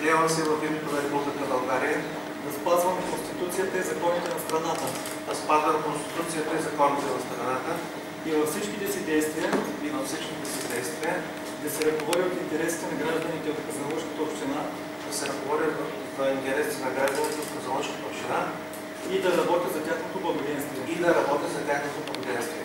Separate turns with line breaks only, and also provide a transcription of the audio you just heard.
Клевам се в името на Република България
да спазвам Конституцията и законите на страната.
Да спазвам Конституцията и законите на страната.
И във всичките си действия,
и на всичките си действия,
да се ръководя от интересите на гражданите от Казанлъжката община,
да се ръководя от интересите на гражданите от Казанлъжката община
и да работя за тяхното благоденствие.
И да работя за тяхното благоденствие.